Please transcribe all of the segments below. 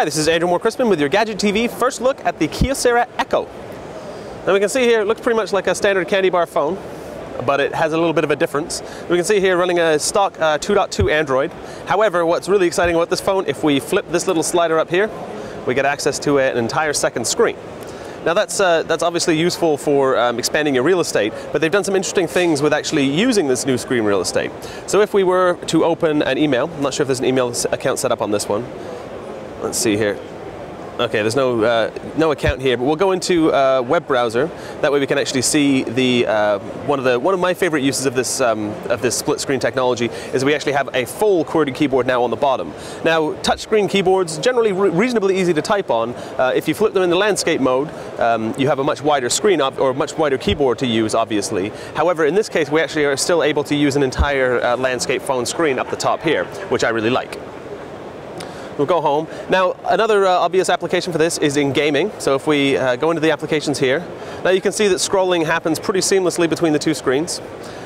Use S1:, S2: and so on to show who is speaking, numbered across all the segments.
S1: Hi, this is Andrew Moore Crispin with your Gadget TV first look at the Kyocera Echo. Now we can see here, it looks pretty much like a standard candy bar phone, but it has a little bit of a difference. We can see here running a stock uh, 2.2 Android. However, what's really exciting about this phone, if we flip this little slider up here, we get access to an entire second screen. Now that's, uh, that's obviously useful for um, expanding your real estate, but they've done some interesting things with actually using this new screen real estate. So if we were to open an email, I'm not sure if there's an email account set up on this one, Let's see here. Okay, there's no uh, no account here, but we'll go into uh, web browser. That way, we can actually see the uh, one of the one of my favorite uses of this um, of this split screen technology is we actually have a full QWERTY keyboard now on the bottom. Now, touchscreen keyboards generally re reasonably easy to type on. Uh, if you flip them in the landscape mode, um, you have a much wider screen or a much wider keyboard to use, obviously. However, in this case, we actually are still able to use an entire uh, landscape phone screen up the top here, which I really like. We'll go home. Now, another uh, obvious application for this is in gaming. So if we uh, go into the applications here, now you can see that scrolling happens pretty seamlessly between the two screens.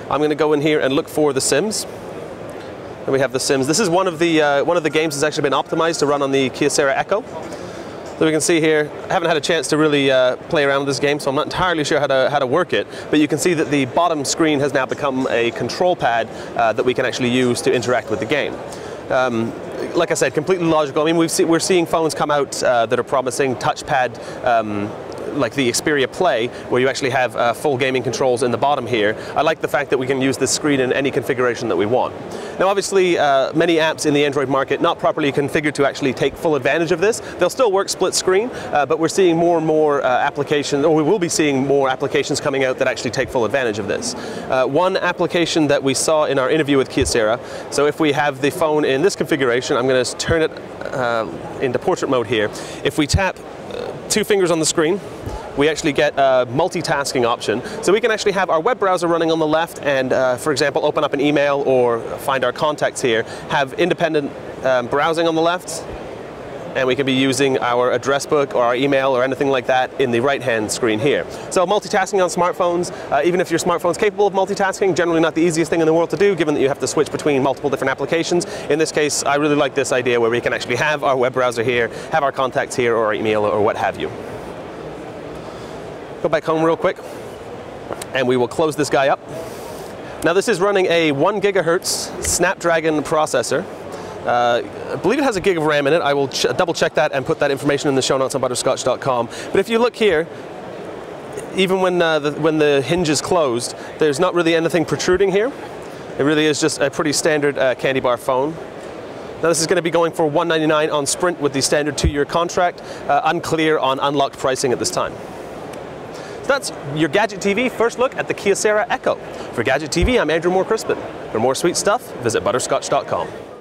S1: I'm going to go in here and look for The Sims. And we have The Sims. This is one of the uh, one of the games that's actually been optimized to run on the Kyocera Echo. So we can see here, I haven't had a chance to really uh, play around with this game, so I'm not entirely sure how to, how to work it, but you can see that the bottom screen has now become a control pad uh, that we can actually use to interact with the game. Um, like I said, completely logical. I mean, we've see, we're seeing phones come out uh, that are promising touchpad um, like the Xperia Play, where you actually have uh, full gaming controls in the bottom here. I like the fact that we can use this screen in any configuration that we want. Now obviously uh, many apps in the Android market not properly configured to actually take full advantage of this. They'll still work split screen, uh, but we're seeing more and more uh, applications, or we will be seeing more applications coming out that actually take full advantage of this. Uh, one application that we saw in our interview with Kyocera, so if we have the phone in this configuration, I'm going to turn it uh, into portrait mode here. If we tap two fingers on the screen, we actually get a multitasking option. So we can actually have our web browser running on the left and, uh, for example, open up an email or find our contacts here, have independent um, browsing on the left, and we can be using our address book or our email or anything like that in the right hand screen here. So multitasking on smartphones, uh, even if your smartphone's capable of multitasking, generally not the easiest thing in the world to do given that you have to switch between multiple different applications. In this case, I really like this idea where we can actually have our web browser here, have our contacts here or our email or what have you go back home real quick and we will close this guy up. Now this is running a one gigahertz Snapdragon processor. Uh, I believe it has a gig of RAM in it. I will ch double check that and put that information in the show notes on butterscotch.com. But if you look here, even when, uh, the, when the hinge is closed, there's not really anything protruding here. It really is just a pretty standard uh, candy bar phone. Now this is going to be going for 199 on Sprint with the standard two-year contract. Uh, unclear on unlocked pricing at this time. That's your Gadget TV first look at the Kyocera Echo. For Gadget TV, I'm Andrew Moore Crispin. For more sweet stuff, visit butterscotch.com.